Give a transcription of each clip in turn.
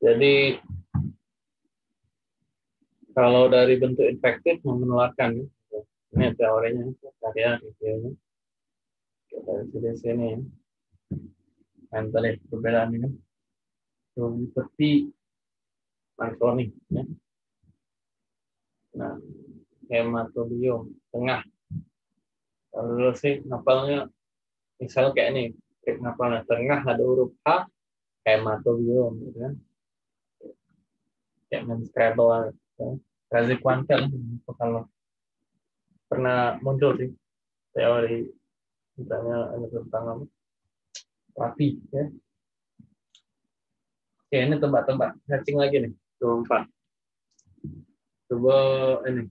Jadi kalau dari bentuk infektif menularkan, ini teorinya, karya videonya. Dari sini sini, mental perbedaan ini. Seperti Marconi, ya. Nah, hematobiom tengah. Kalau sih ngapalnya, misal kayak ini, kayak ngapalnya tengah ada huruf H, hematobiom, gitu kan. Kayak men Scrabble, ya. Razi kuantel kalau pernah muncul sih teori misalnya tentang rapi ya oke ini tebak-tebak searching lagi nih coba coba ini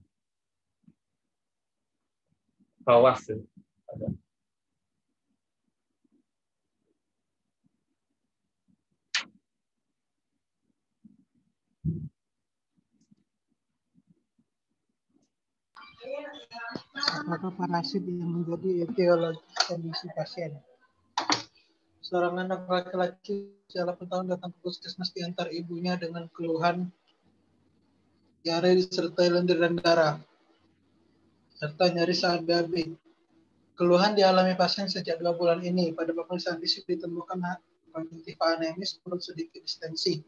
kawas ya. ada apakah parasit yang menjadi etiologi kondisi pasien. Seorang anak laki-laki usia 8 tahun datang ke puskesmas diantar ibunya dengan keluhan diare disertai lendir dan darah, serta nyeri saat BAB. Keluhan dialami pasien sejak dua bulan ini. Pada pemeriksaan fisik ditemukan konjungtiva anemis, perut sedikit distensi.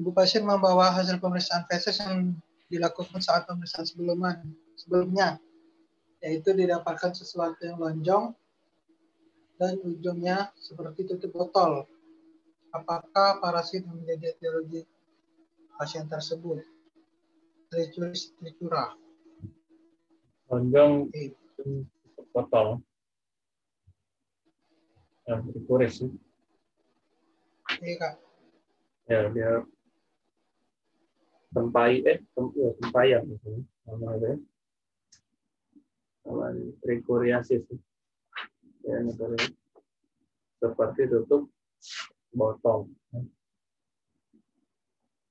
Ibu pasien membawa hasil pemeriksaan feses yang dilakukan saat pemeriksaan sebelumnya, sebelumnya yaitu didapatkan sesuatu yang lonjong dan ujungnya seperti tutup botol. Apakah parasit yang menjadi etiologi pasien tersebut? Trichuris tricura. Lonjong tutup botol. Ya, trichuris. Iya, Kak. Ya, dia tempai eh tempai tempayan gitu namanya namanya trikoriasis ya ini seperti tutup botol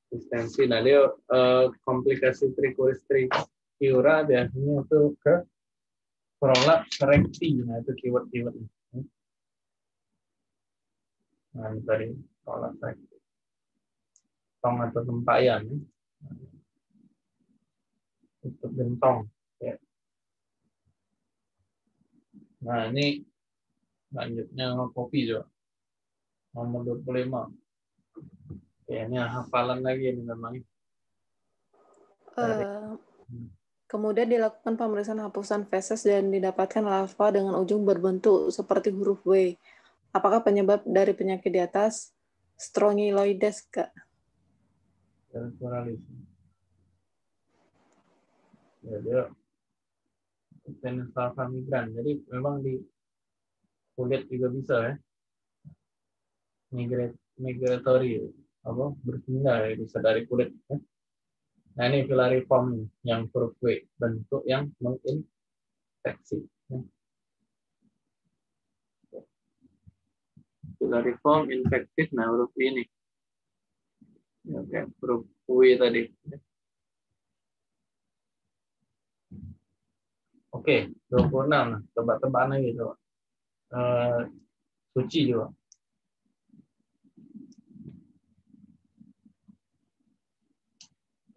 Konsistensi. Nah dia uh, komplikasi trikoris trikiura biasanya itu ke prolaps rekti. Nah itu keyword-keyword. Nah ini tadi prolaps rekti. Tong atau tempayan. Ya untuk gentong. Ya. Nah ini lanjutnya kopi juga. Nomor 25. Ya, ini hafalan lagi ini memang. Uh, kemudian dilakukan pemeriksaan hapusan feses dan didapatkan lava dengan ujung berbentuk seperti huruf W. Apakah penyebab dari penyakit di atas strongyloides, Kak? ya dia salva migran jadi memang di kulit juga bisa ya Migrat, migratory apa berpindah ya bisa dari kulit ya. nah ini filariform yang huruf bentuk yang menginfeksi ya. filariform infektif nah huruf ini ya, kayak huruf W tadi ya. Oke, 26 nah. Tebak-tebakan lagi coba. Uh, suci juga.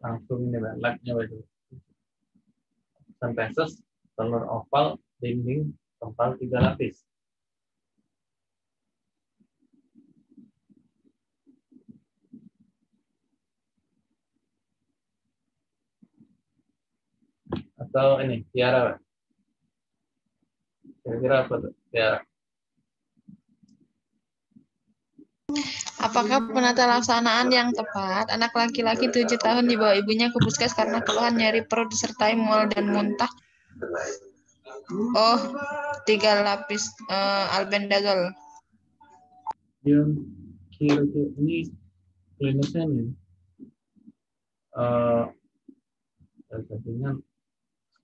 Langsung ini lah, like-nya baju. Synthesis, telur oval, dinding, kempal tiga lapis. Atau ini, tiara. Kira-kira apa tuh? Ya. Apakah penata laksanaan yang tepat? Anak laki-laki tujuh tahun dibawa ibunya ke puskes karena keluhan nyeri perut disertai mual dan muntah. Oh, tiga lapis uh, albendazol. Yang kira-kira ini klinisnya nih. Uh,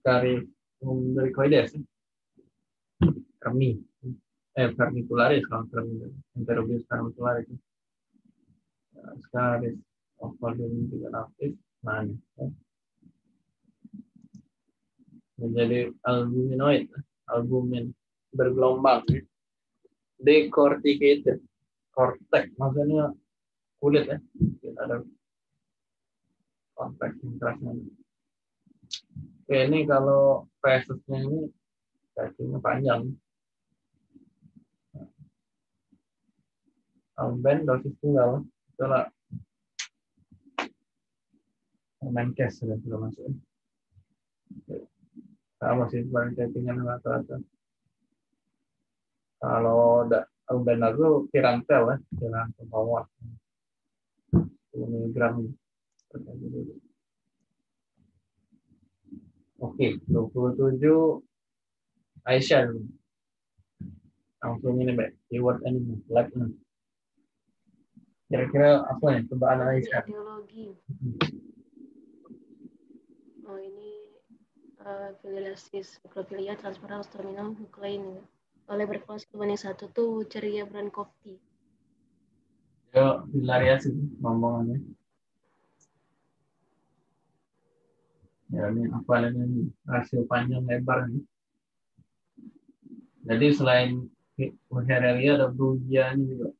satunya sekali dari koides. Kami eh vermicularis kalau enterobius vermicularis sekarang volume tiga lapis mana ya. menjadi albuminoid albumin bergelombang. Decorticated. Cortex maksudnya kulit ya. Mungkin ada kompleks interestnya oke ini kalau presesnya ini cacingnya panjang. Alben dosis tunggal itulah main cash sudah sudah masuk. Sama sih paling chattingan rata-rata kalau ada Alben itu pirantel ya. Pirantel bawah 10 miligram Oke, 27 Aisyah dulu. Langsung ini, Mbak. Keyword animal, like ini. Kira-kira apa ya cobaan Aisyah? Ideologi. Oh ini uh, filiasis mikrofilia transferal terminal nuklein oleh berkelas berbanding satu tuh ceria brand kopi. Yo, filariasi ngomongannya. Ya, ini apa ini rasio panjang lebar nih. Jadi selain Wuchereria ada Brugia ini juga.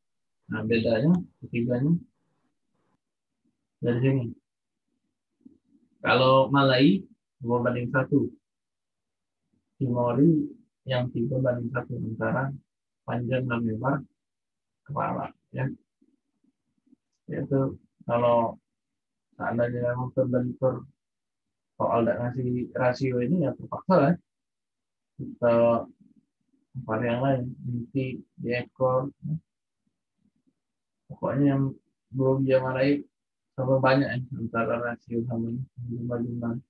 Nah, bedanya ketiganya dari sini. Kalau Malai dua banding satu, Timori yang tiga banding satu antara panjang dan lebar kepala ya. Yaitu kalau seandainya memang terbentur soal tidak ngasih rasio ini ya terpaksa lah. Kita apa yang lain inti di ekor. Pokoknya yang belum dia marahi sama banyak ya antara rasio sama jumlah-jumlah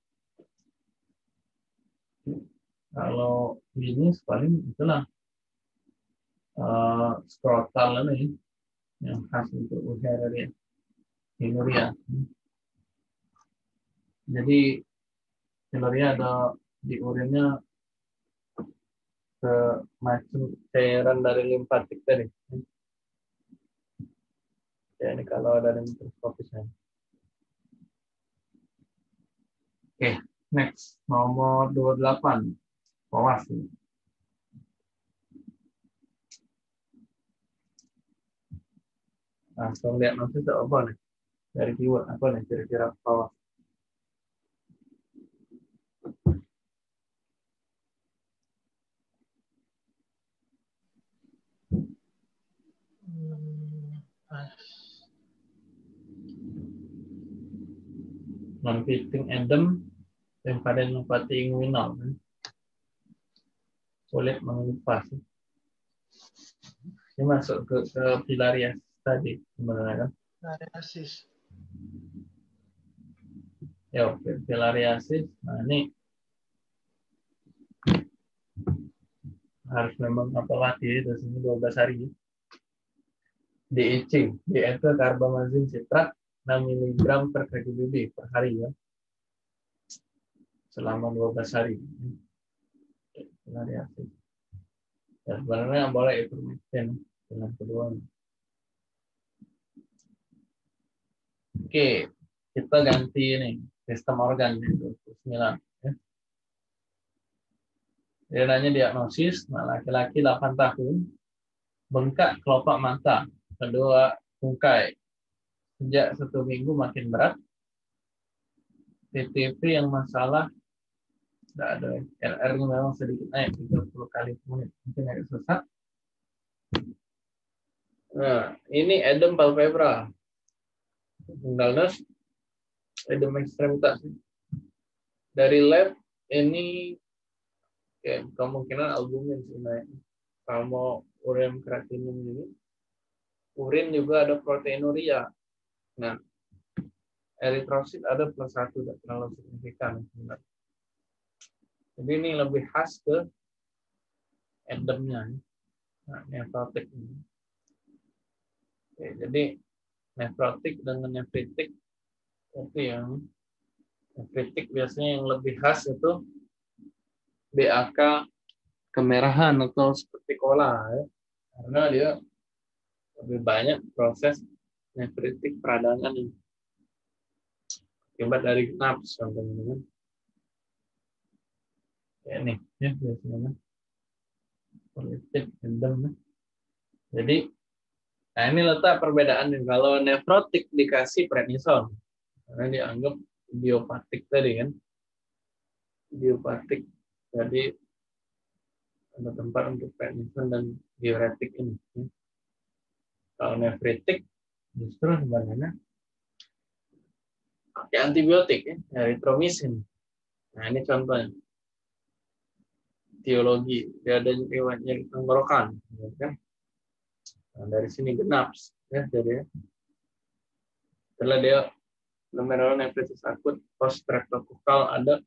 kalau ini paling itulah uh, skrotal ini yang khas untuk urea hinuria jadi Filaria ada di urinnya ke macam cairan dari limfatik tadi. Ya, ini kalau ada mikroskopisnya. Oke, next. Nomor 28. Powas. Langsung lihat nanti apa nih? Dari keyword apa nih kira-kira powas. Non-fitting endem daripada lymphati inguinal kan? sulit mengupas ini masuk ke, ke filarias tadi sebenarnya kan Filariasis. ya oke filariasis nah ini harus memang apa lagi di sini 12 hari DEC, diethyl karbamazin citrat 6 mg per kg per hari ya. Selama 12 hari. Variasi. Ya, sebenarnya boleh ivermectin dengan kedua. Oke, kita ganti ini sistem organ itu 29 Dia nanya diagnosis, nah laki-laki 8 tahun, bengkak kelopak mata, kedua tungkai, sejak satu minggu makin berat. TTP yang masalah tidak ada RR-nya memang sedikit naik 30 kali per menit mungkin agak susah. Nah, ini edem palpebra. Dullness, edem ekstremitas. Dari lab ini kemungkinan albumin sih naik. Kalau ureum kreatinin ini, urin juga ada proteinuria. Nah, eritrosit ada plus satu, tidak terlalu signifikan. Jadi ini lebih khas ke endemnya, nah, nefrotik ini. Oke, jadi nefrotik dengan nefritik itu yang nefritik biasanya yang lebih khas itu BAK kemerahan atau seperti kola ya. karena dia lebih banyak proses nefritik peradangan ini akibat dari naps contohnya ya ini ya biasanya politik endem jadi Nah ini letak perbedaannya. Kalau nefrotik dikasih prednison, karena dianggap biopatik tadi kan. Biopatik. Jadi ada tempat untuk prednison dan diuretik ini. Kalau nefritik justru sebenarnya pakai antibiotik ya, erythromycin. Nah ini contohnya teologi dia ada riwayatnya tenggorokan ya kan nah, dari sini genap ya jadi ya. setelah dia glomerulonefritis akut post streptokokal ada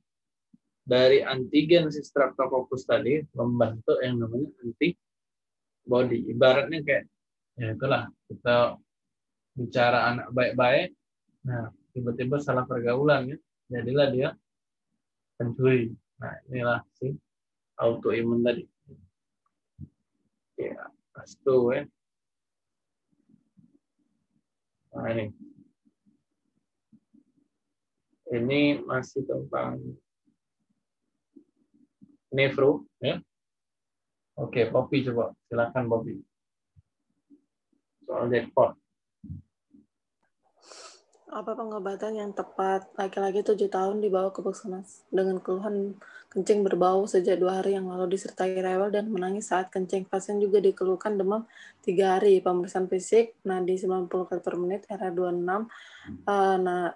dari antigen si streptococcus tadi membentuk yang namanya antibody ibaratnya kayak ya itulah kita bicara anak baik-baik nah tiba-tiba salah pergaulan ya jadilah dia pencuri nah inilah sih autoimun tadi. Ya, pastu ya. Nah ini. Ini masih tentang nefro ya. Oke, Poppy coba. Silakan Poppy. Soal jackpot. Apa pengobatan yang tepat? Laki-laki tujuh tahun dibawa ke puskesmas dengan keluhan kencing berbau sejak dua hari yang lalu disertai rewel dan menangis saat kencing. Pasien juga dikeluhkan demam tiga hari. Pemeriksaan fisik, nadi 90 kali per menit, era 26, uh, nah,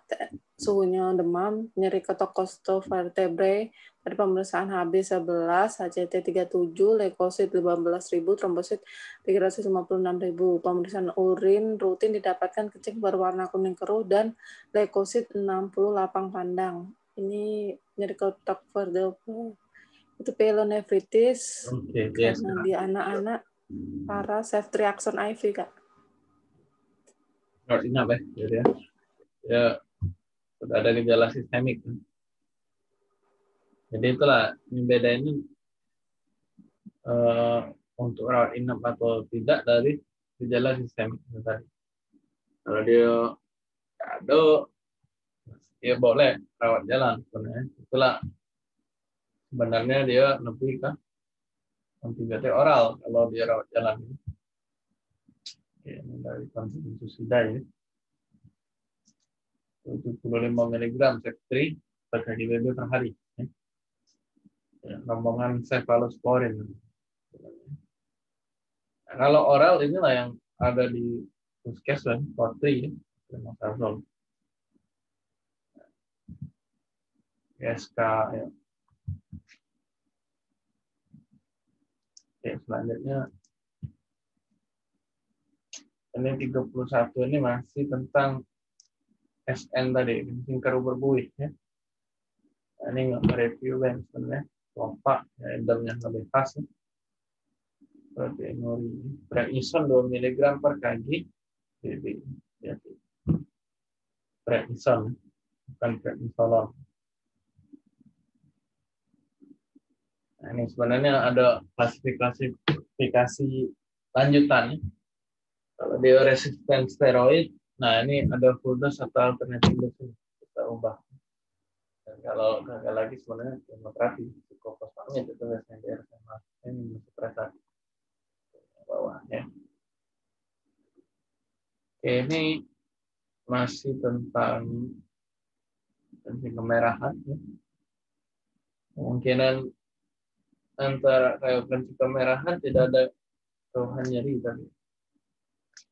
suhunya demam, nyeri ketok vertebrae, pada pemeriksaan HB11, HCT 37, leukosit 15.000, trombosit 356.000. Pemeriksaan urin rutin didapatkan kencing berwarna kuning keruh dan leukosit 68 pandang. Ini nyeri kotak vertebra. Itu pyelonefritis okay, di anak-anak para ceftriaxone IV, Kak. Not enough, ya. Ya, sudah ada gejala sistemik. Jadi itulah ini beda ini uh, untuk rawat inap atau tidak dari gejala sistemik tadi. Kalau dia ada, dia boleh rawat jalan sebenarnya. Itulah sebenarnya dia lebih ke antibiotik oral kalau dia rawat jalan. Oke, ini dari konsumsi sudah ya. 75 mg sekretari per BB per hari ya, rombongan cephalosporin. Nah, kalau oral inilah yang ada di puskesmas, potri, tremosazol. SK ya. Oke, selanjutnya ini 31 ini masih tentang SN tadi, keruh berbuih ya. Nah, ini nggak mereview kan sebenarnya lompat ya, yang lebih pas ya. proteinuri prednison 2 mg per kg BB ya. prednison bukan prednisolon nah, ini sebenarnya ada klasifikasi klasifikasi lanjutan kalau dia resisten steroid nah ini ada full dose atau alternatif dose kita ubah dan kalau gagal lagi sebenarnya kemoterapi psikofosfamid itu biasanya di RSMA ini masih perasaan bawah ya. Oke, ini masih tentang kencing kemerahan ya. Kemungkinan antara kayak kemerahan tidak ada keluhan nyeri tadi.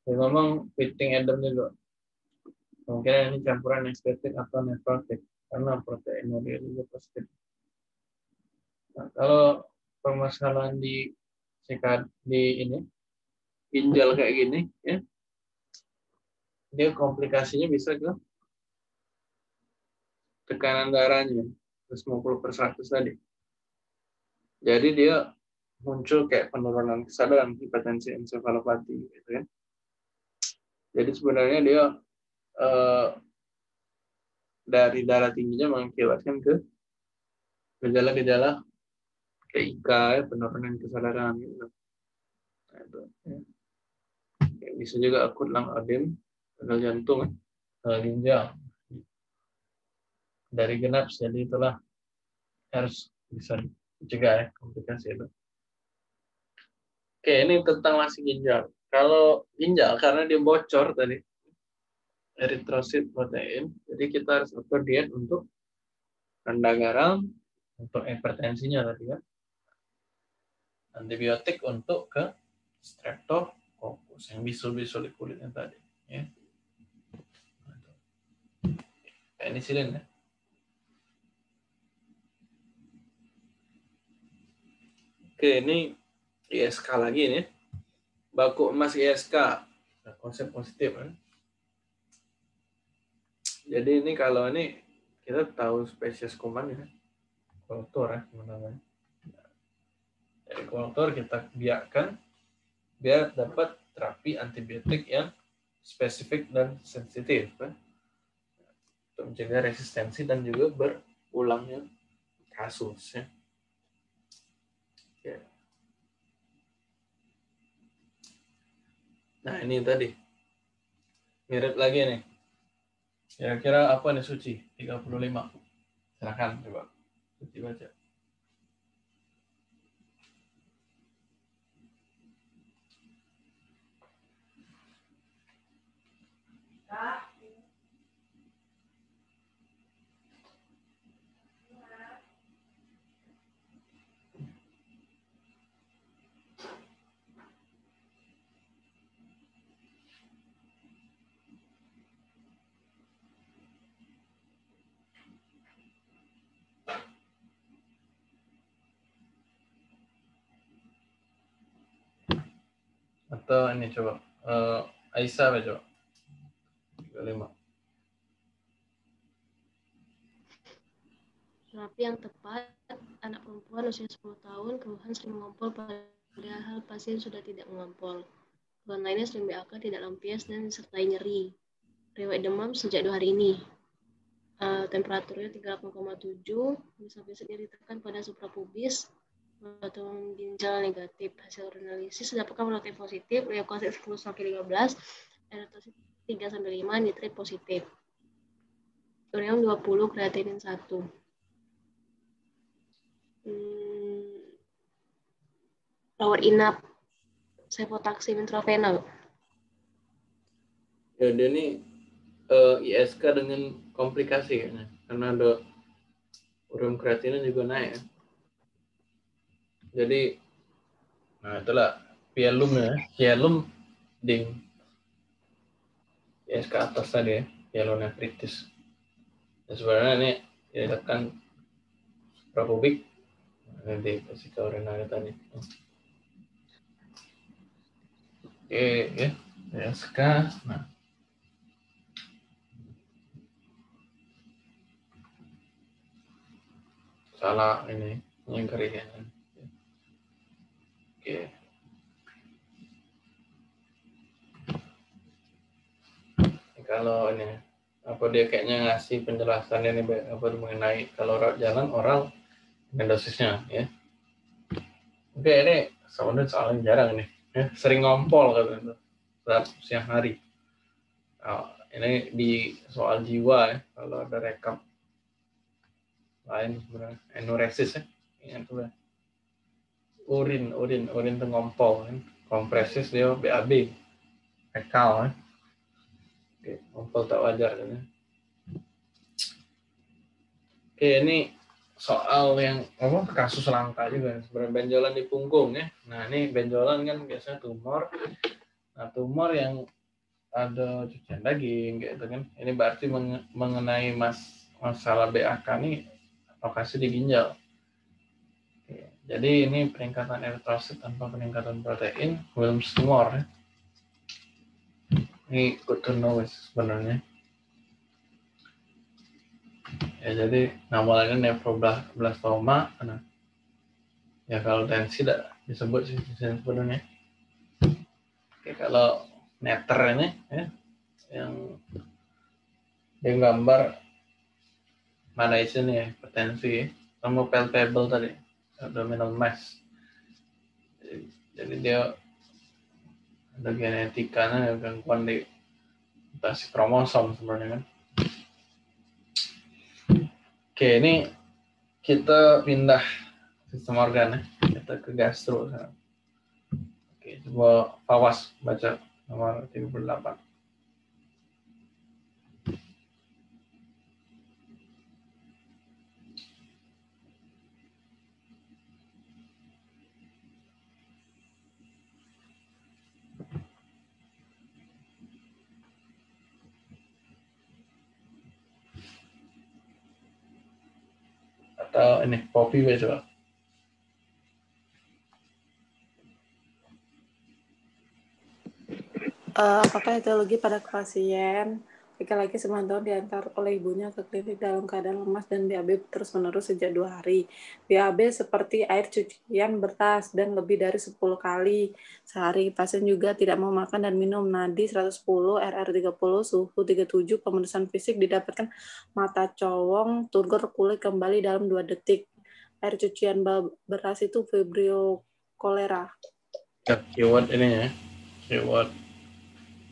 Ya, ngomong fitting edem juga. Mungkin ini campuran estetik atau nefrotik karena proteinuria juga positif. Nah, kalau permasalahan di sekat di ini ginjal kayak gini ya dia komplikasinya bisa ke tekanan darahnya 150 per 100 tadi. Jadi dia muncul kayak penurunan kesadaran hipertensi encefalopati gitu ya. Jadi sebenarnya dia eh, dari darah tingginya mengakibatkan ke gejala-gejala IKA, ya, penurunan kesadaran gitu. Nah, itu, ya. Bisa juga akut lang adem, gagal jantung, gagal ginjal. Dari genap, jadi itulah harus bisa dicegah ya komplikasi itu. Oke, ini tentang masih ginjal. Kalau ginjal karena dia bocor tadi eritrosit protein, jadi kita harus atur diet untuk rendah garam, untuk hipertensinya tadi kan. Antibiotik untuk ke streptococcus yang bisul-bisul di kulitnya tadi. Ya. Penisilin ya. Oke, ini ISK lagi nih. Baku emas ISK. Nah, konsep positif kan. Jadi ini kalau ini kita tahu spesies kuman ya. Kolektor ya namanya. Jadi kolektor kita biarkan biar dapat terapi antibiotik yang spesifik dan sensitif kan. Untuk mencegah resistensi dan juga berulangnya kasus ya. Nah ini tadi. Mirip lagi nih. Kira-kira apa nih suci? 35. Silahkan coba. Suci baca. Atau ini coba. Uh, Aisyah coba? 35. Terapi yang tepat, anak perempuan usia 10 tahun, keluhan sering mengompol padahal pasien sudah tidak mengompol. Keluhan lainnya sering BAK, tidak lampias, dan disertai nyeri. Riwayat demam sejak dua hari ini. Uh, temperaturnya 38,7, bisa biasanya ditekan pada suprapubis, potongan ginjal negatif hasil analisis dapatkan relatif positif leukosit 10 sampai 15 eritosit 3 sampai 5 nitrit positif. Urium 20 kreatinin 1 hmm, rawat inap sepotaksim intravenal ya dia ini uh, ISK dengan komplikasi kayaknya. Karena ada urium kreatinin juga naik ya jadi nah itulah. Pialum ya pialum ding. Ya ke atas tadi ya pielonefritis dan sebenarnya ini ya kan probik nanti vesika urinary tadi. Oke ya. PSK nah. Salah ini yang keringan Oke. Kalau ini apa dia kayaknya ngasih penjelasan ini apa mengenai kalau rawat jalan oral dengan dosisnya ya. Oke ini sebenarnya soal yang jarang nih ya, sering ngompol katanya saat siang hari. Oh, ini di soal jiwa ya kalau ada rekap lain sebenarnya enuresis ya ya urin urin urin itu ngompol kan. Kompresis dia BAB fekal kan. Oke ngompol tak wajar kan ya. oke ini soal yang apa kasus langka juga sebenarnya benjolan di punggung ya. Nah ini benjolan kan biasanya tumor. Nah tumor yang ada cucian daging gitu kan. Ini berarti mengenai mas masalah BAK ini lokasi di ginjal jadi ini peningkatan eritrosit tanpa peningkatan protein belum tumor ya. Ini good to know sebenarnya. Ya jadi nama lainnya nefroblastoma. Nah, ya kalau tensi tidak disebut sih sebenarnya. Oke, kalau netter ini ya yang yang gambar mana isinya ya, potensi sama palpable tadi abdominal mass. Jadi, dia ada genetikanya gangguan di mutasi kromosom sebenarnya kan. Oke, ini kita pindah sistem organ ya. Kita ke gastro. Oke. Coba Fawas baca nomor 38. Atau ini kopi coba. Uh, apakah etiologi pada pasien laki-laki 9 tahun diantar oleh ibunya ke klinik dalam keadaan lemas dan BAB terus-menerus sejak dua hari. BAB seperti air cucian bertas dan lebih dari 10 kali sehari. Pasien juga tidak mau makan dan minum. Nadi 110, RR 30, suhu 37, pemeriksaan fisik didapatkan mata cowong, turgor kulit kembali dalam dua detik. Air cucian beras itu vibrio kolera. Ya, ini ya. Keyword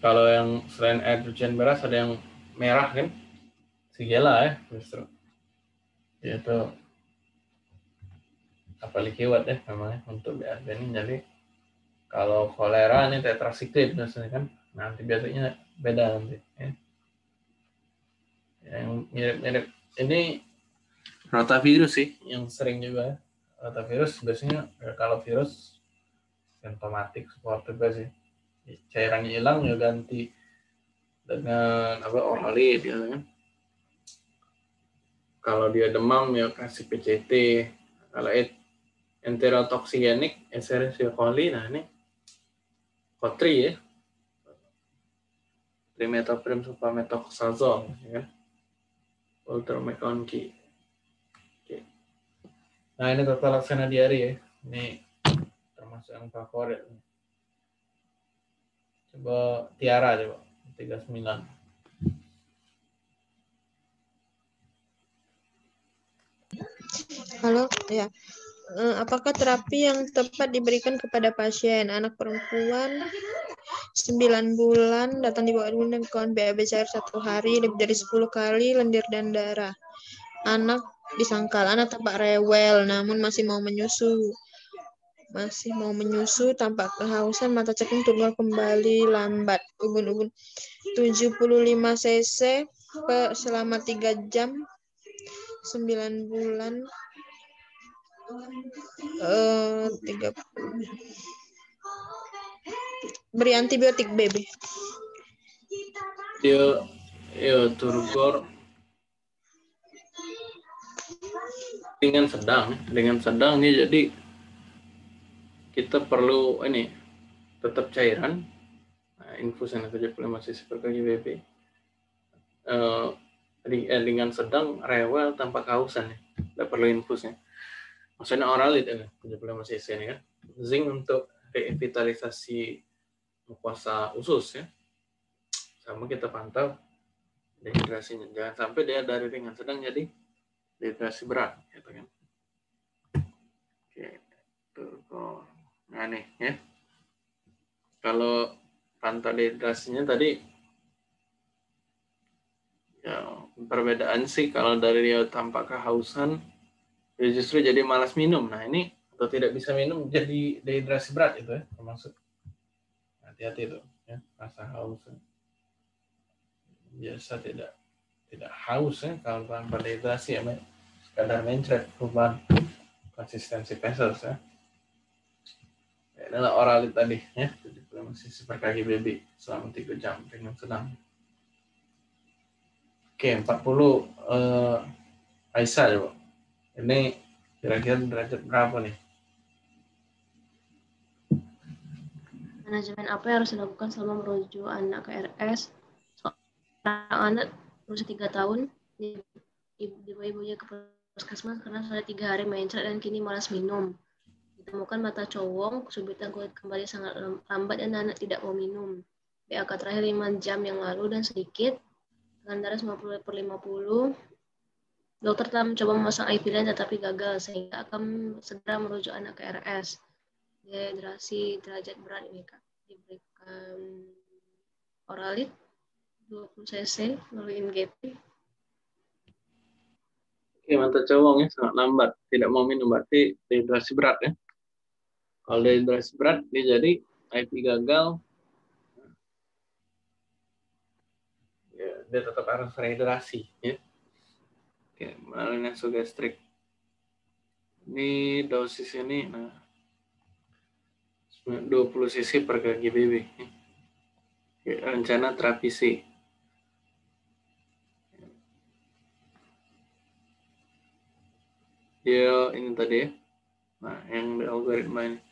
kalau yang selain air cucian beras ada yang merah kan? Sigela ya justru. Itu apa likiwat ya namanya untuk BRB ini. Jadi kalau kolera ini tetrasiklit biasanya kan? Nanti biasanya beda nanti ya. yang mirip-mirip ini rotavirus sih yang sering juga ya. rotavirus biasanya ya, kalau virus simptomatik seperti sih cairannya hilang ya ganti. Dengan apa? Orali dia kan. Kalau dia demam ya kasih PCT kalau enterotoksigenik Escherichia coli nah ini. Kotri ya. Trimetoprim supametoxazole ya kan. Ultrameconki oke. Nah ini tata laksana diari ya. Ini termasuk yang favorit Coba Tiara coba. 39. Halo, ya. Eh, apakah terapi yang tepat diberikan kepada pasien anak perempuan 9 bulan datang di bawah dengan BAB cair satu hari lebih dari 10 kali lendir dan darah. Anak disangkal anak tampak rewel namun masih mau menyusu masih mau menyusu, tampak kehausan, mata cekung turun kembali lambat. Ubun-ubun. 75 cc selama 3 jam 9 bulan eh uh, 30 beri antibiotik BB ya ya turgor. Dengan sedang dengan sedang ini jadi kita perlu ini tetap cairan. Nah, infus yang 75 cc per kali BB uh, dengan sedang rewel tanpa kausan ya. Tidak perlu infusnya maksudnya oral itu 75 cc ini kan zinc untuk revitalisasi mukosa usus ya. Sama kita pantau dehidrasinya. Jangan sampai dia dari ringan sedang jadi dehidrasi berat gitu kan. Oke tuh Nah nih ya. Kalau pantau dehidrasinya tadi ya perbedaan sih. Kalau dari dia tampak kehausan dia justru jadi malas minum. Nah ini atau tidak bisa minum jadi dehidrasi berat itu ya termasuk. Hati-hati itu ya rasa haus biasa tidak tidak haus ya kalau tanpa dehidrasi ya sekadar mencret perubahan konsistensi pesos ya adalah oral tadi ya. Masih seperti kaki baby. Selama 3 jam dengan sedang oke 40 uh, Aisyah coba ini kira-kira derajat berapa nih? Manajemen apa yang harus dilakukan selama merujuk anak ke RS seorang anak berusia tiga tahun ibu-ibunya ke puskesmas karena sudah tiga hari main dan kini malas minum Ditemukan mata cowong, kesulitan kulit kembali sangat lambat dan anak tidak mau minum. BAK terakhir 5 jam yang lalu dan sedikit, dengan darah 50 per 50. Dokter telah mencoba memasang IV lain tetapi gagal, sehingga akan segera merujuk anak ke RS. Dehidrasi derajat berat ini Kak. Diberikan oralit 20 cc melalui NGP. Oke, mata cowong ya sangat lambat, tidak mau minum berarti dehidrasi berat ya kalau dehidrasi berat dia jadi IP gagal, ya, dia tetap harus rehidrasi. Ya. Oke, melalui nasogastrik. Ini dosis ini, nah, 20 cc per kgbp. Ya, rencana terapi C. Dia ini tadi ya. Nah, yang di algoritma ini.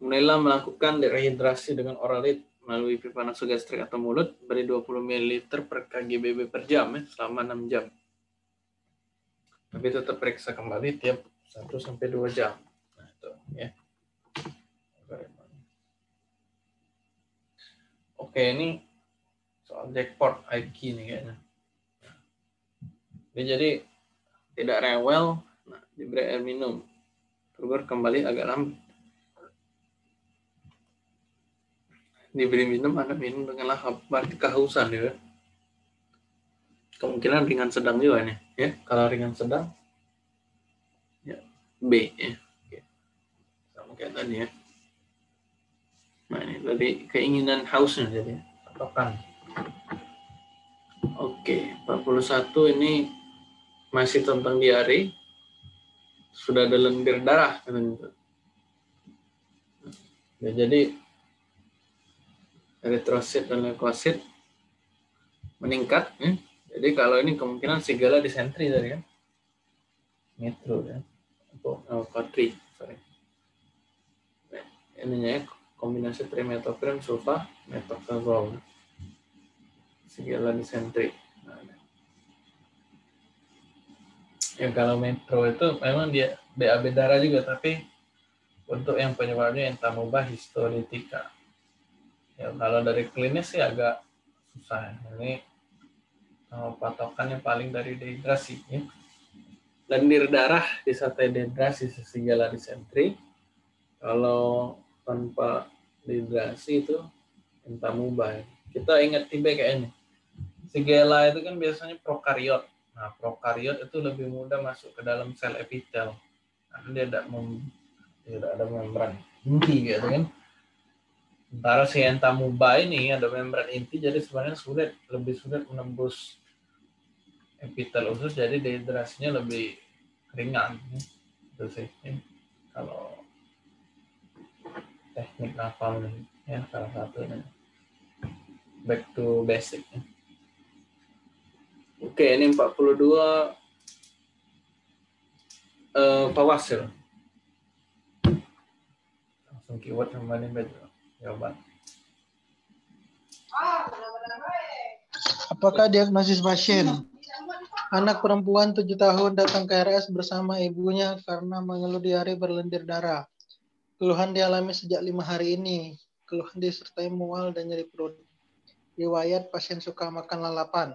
Mulailah melakukan dehidrasi dengan oralit melalui pipa nasogastrik atau mulut beri 20 ml per kgbp per jam ya, selama 6 jam. Tapi tetap periksa kembali tiap 1 sampai 2 jam. Nah, itu ya. Oke, ini soal jackpot IQ nih kayaknya. Ini jadi tidak rewel, nah, diberi air minum. Keluar kembali agak lambat. Diberi minum, Anda minum dengan lahap. Berarti kehausan ya. Kemungkinan ringan sedang juga nih. ya. Kalau ringan sedang, ya B ya. Oke. Sama kayak tadi ya. Nah ini tadi keinginan hausnya jadi patokan. Oke, 41 ini masih tentang diare. Sudah ada lendir darah. Ya, jadi eritrosit dan leukosit meningkat. Ya. Jadi kalau ini kemungkinan segala disentri tadi kan. Metro ya. Atau leukotriene, sorry. Nah, ininya ya, kombinasi trimetoprim sulfa metoxazole segala disentri nah, ya kalau metro itu memang dia BAB darah juga tapi untuk yang penyebabnya entamoeba histolitika ya kalau dari klinis sih agak susah ini kalau patokannya paling dari dehidrasi ya lendir darah disertai dehidrasi segala disentri kalau tanpa dehidrasi itu entamuba. Kita ingat kayak ini. Sigela itu kan biasanya prokariot. Nah, prokariot itu lebih mudah masuk ke dalam sel epitel. Karena dia tidak mem, tidak ada membran inti gitu kan. Sementara si entamuba ini ada membran inti jadi sebenarnya sulit, lebih sulit menembus epitel usus jadi dehidrasinya lebih ringan. Itu sih. Kalau teknik hafal nih ya salah satunya back to basic ya. oke ini 42 uh, pawasil langsung keyword sama ini jawaban Apakah diagnosis pasien? Anak perempuan 7 tahun datang ke RS bersama ibunya karena mengeluh diare berlendir darah. Keluhan dialami sejak lima hari ini. Keluhan disertai mual dan nyeri perut. Riwayat pasien suka makan lalapan.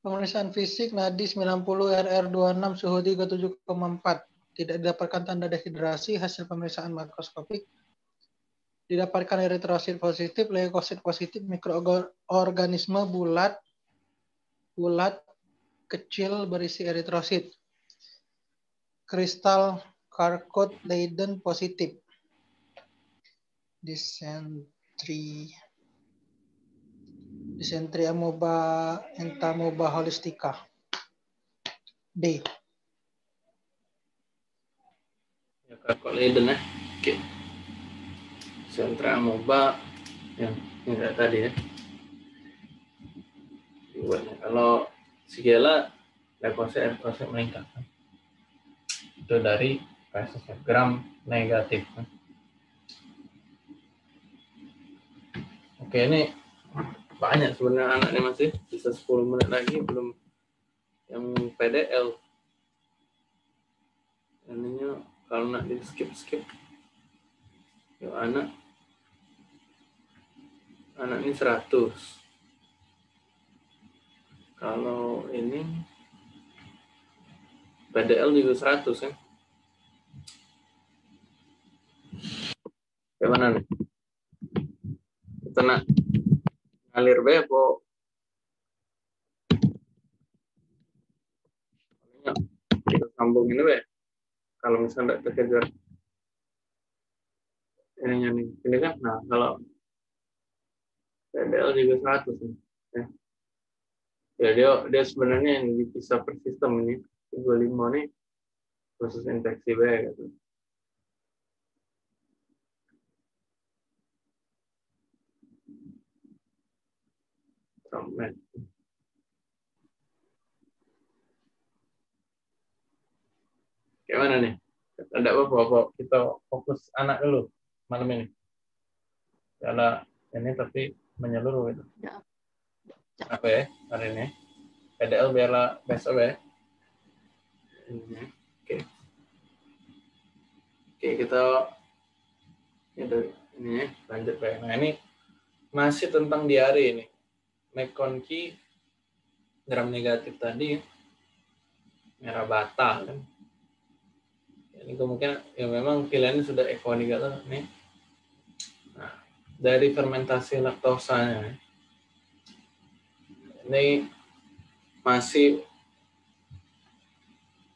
Pemeriksaan fisik nadi 90 RR26 suhu 37,4. Tidak didapatkan tanda dehidrasi hasil pemeriksaan makroskopik. Didapatkan eritrosit positif, leukosit positif, mikroorganisme bulat, bulat, kecil berisi eritrosit. Kristal Charcot Leiden positif. Dysentery Dysentery amoeba entamoeba holistica. D. Ya, Charcot Leiden ya. Oke. Sentra amoeba yang enggak tadi ya. Kalau sigela leukosit eritrosit meningkat. Itu dari gram negatif. Oke, ini banyak sebenarnya anaknya masih bisa 10 menit lagi belum yang PDL. Ininya kalau nak di skip skip, yuk anak anak ini 100 kalau ini PDL juga 100 kan Gimana nih? Kita nak ngalir be po. Kita sambung ini be. Kalau misalnya tidak terkejar. ininya nih. Ini kan, nah kalau PDL juga 100 nih. Ya. ya dia dia sebenarnya yang dipisah per sistem ini 25 nih khusus infeksi B gitu. Sampai. Gimana nih? Ada apa-apa? Kita fokus anak dulu malam ini. Karena ini tapi menyeluruh itu. Apa ya hari ini? PDL biarlah besok ya. Oke. Oke, kita ini ya, lanjut ya. Nah, ini masih tentang diare ini. McConkie gram negatif tadi merah bata kan ini kemungkinan ya memang pilihannya sudah eco negatif nih dari fermentasi laktosanya. Ini masih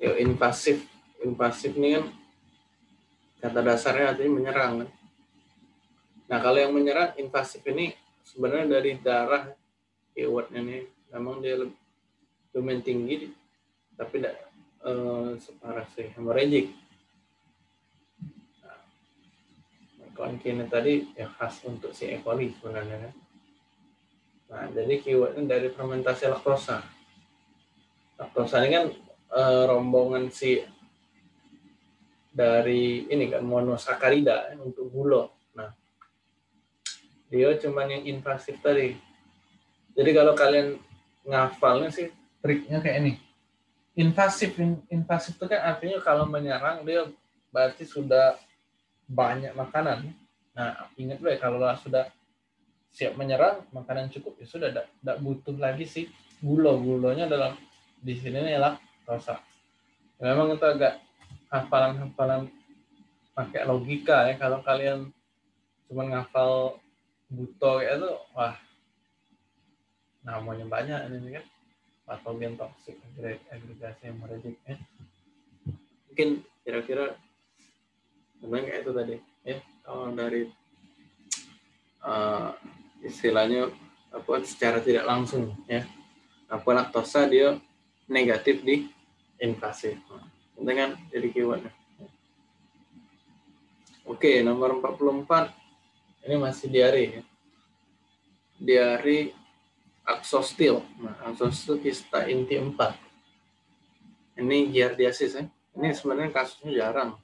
ya invasif. Invasif ini kan kata dasarnya artinya menyerang kan? Nah kalau yang menyerang invasif ini sebenarnya dari darah keywordnya ini. Memang dia lumayan tinggi tapi tidak uh, separah sih hemorrhagic ini tadi ya khas untuk si E. coli sebenarnya kan. Nah, jadi keywordnya dari fermentasi laktosa. Laktosa ini kan e, rombongan si dari ini kan monosakarida ya, untuk gula. Nah, dia cuma yang invasif tadi. Jadi kalau kalian ngafalnya sih triknya kayak ini. Invasif, invasif itu kan artinya kalau menyerang dia berarti sudah banyak makanan. Nah, ingat gue kalau sudah siap menyerang, makanan cukup ya sudah tidak butuh lagi sih gula. Gulanya dalam di sini lah rasa. Ya, memang itu agak hafalan-hafalan pakai logika ya. Kalau kalian cuma ngafal buto kayak itu, wah namanya banyak ini kan patogen toksik agregasi hemorrhagic ya. Mungkin kira-kira memang kayak itu tadi. Ya kalau dari uh, istilahnya apa secara tidak langsung ya. Apa laktosa dia negatif di invasif penting kan jadi keywordnya. Oke nomor 44 ini masih diare ya. Diare aksostil nah aksostil kista inti 4 ini giardiasis ya. Ini sebenarnya kasusnya jarang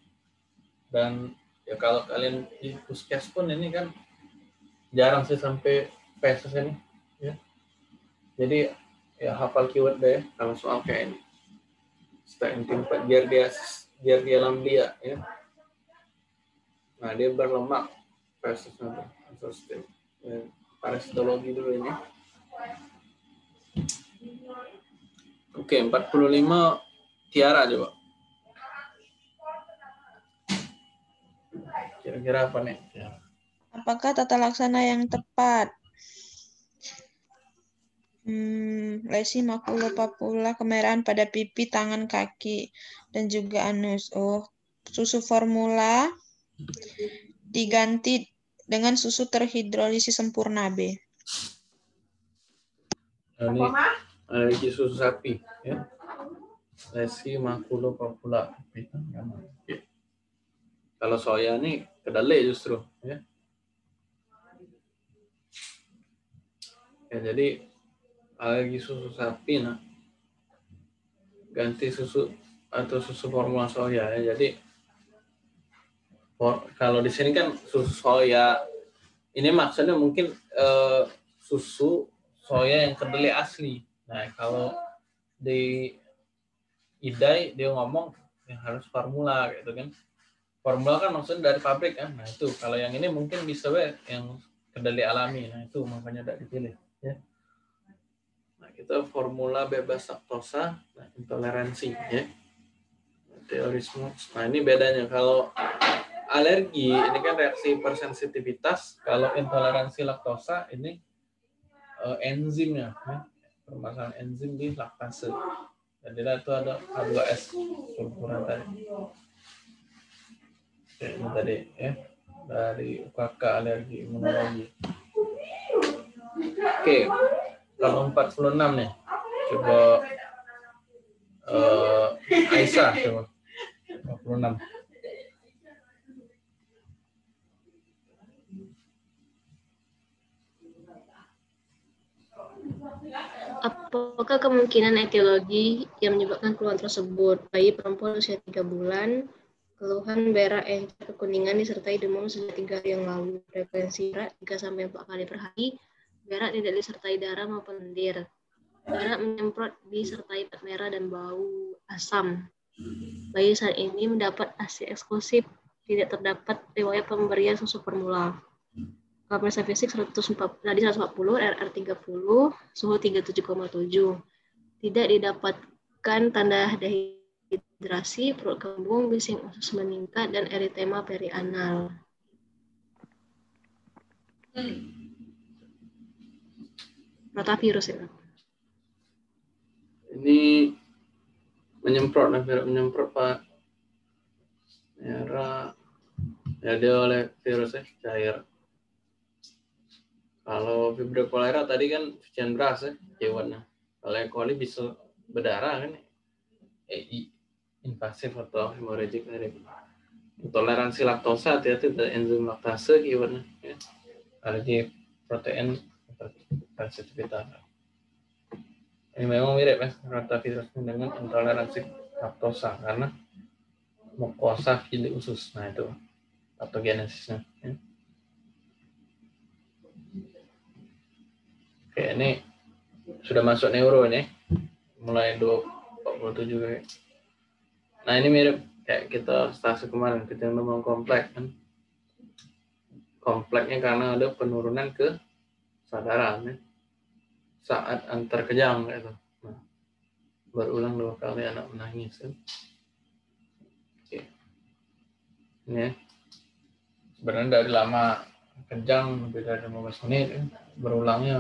dan ya kalau kalian di puskes pun ini kan jarang sih sampai pesos ini ya. Jadi ya hafal keyword deh kalau soal kayak ini. Stay tempat biar dia biar dia lambia ya. Nah dia berlemak pesos nanti ya, parasitologi dulu ini. Oke 45 Tiara coba Kira-kira apa nih? Ya. Apakah tata laksana yang tepat? Hmm, lesi makulopapula, kemerahan pada pipi, tangan, kaki, dan juga anus. Oh, susu formula diganti dengan susu terhidrolisis sempurna B. Nah, ini lagi susu sapi, ya. Lesi makulopapula. Kalau soya nih kedelai justru ya. Ya jadi lagi susu sapi nah ganti susu atau susu formula soya ya. Jadi for, kalau di sini kan susu soya ini maksudnya mungkin eh, susu soya yang kedelai asli. Nah, kalau di idai dia ngomong yang harus formula gitu kan formula kan maksudnya dari pabrik kan. Nah itu. Kalau yang ini mungkin bisa we yang kedelai alami. Nah itu makanya tidak dipilih ya. Nah kita formula bebas laktosa nah, intoleransi ya. Teori nah ini bedanya. Kalau alergi ini kan reaksi persensitivitas. Kalau intoleransi laktosa ini uh, enzimnya ya. permasalahan enzim di laktase. Jadi itu ada H2S sulfuran tadi ini tadi ya dari UKK alergi imunologi. Oke, kalau 46 nih, coba uh, Aisyah coba 46. Apakah kemungkinan etiologi yang menyebabkan keluhan tersebut? Bayi perempuan usia 3 bulan, keluhan berak yang kekuningan disertai demam sejak tiga hari yang lalu. Frekuensi berak 3 sampai 4 kali per hari. Berak tidak disertai darah maupun lendir. Berak menyemprot disertai pet merah dan bau asam. Bayi saat ini mendapat ASI eksklusif. Tidak terdapat riwayat pemberian susu formula pemeriksaan fisik 140, tadi 140, RR 30, suhu 37,7. Tidak didapatkan tanda dehidrasi, perut kembung, bising usus meningkat, dan eritema perianal. Rotavirus ya. Ini menyemprot, nah, menyemprot Pak. Merah. Ya dia oleh virus ya, cair kalau fibro kolera tadi kan cucian beras ya, hewannya. Kalau E. coli bisa berdarah kan, eh, invasif atau hemorrhagic dari intoleransi laktosa hati-hati ada enzim laktase hewannya. Ya. Alergi protein sensitivitas. Ini memang mirip ya rotavirus dengan intoleransi laktosa karena mukosa fili usus. Nah itu patogenesisnya. Ya. Oke, ini sudah masuk neuro ini. Mulai 47 kayak. Nah, ini mirip kayak kita stase kemarin, kita ngomong kompleks kan. Kompleksnya karena ada penurunan ke sadaran ya. saat antar kejang gitu. Nah, berulang dua kali anak menangis kan. Oke. Ini ya. Sebenarnya dari lama kejang lebih dari 15 menit kan. berulangnya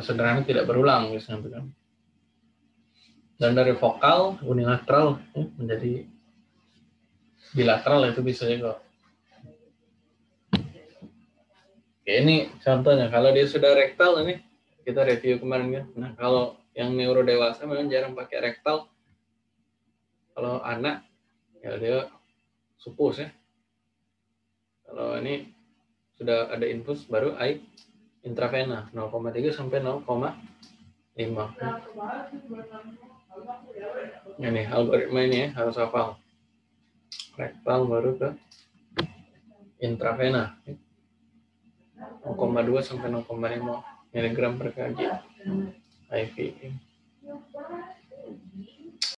sederhana tidak berulang kan. Dan dari vokal unilateral ya, menjadi bilateral itu bisa juga. Oke, ini contohnya kalau dia sudah rektal ini kita review kemarin kan. Nah, kalau yang neuro dewasa memang jarang pakai rektal. Kalau anak ya dia supus ya. Kalau ini sudah ada infus baru air intravena 0,3 sampai 0,5. Ini algoritma ini ya, harus hafal. Rektal baru ke intravena. 0,2 sampai 0,5 miligram per kg IV.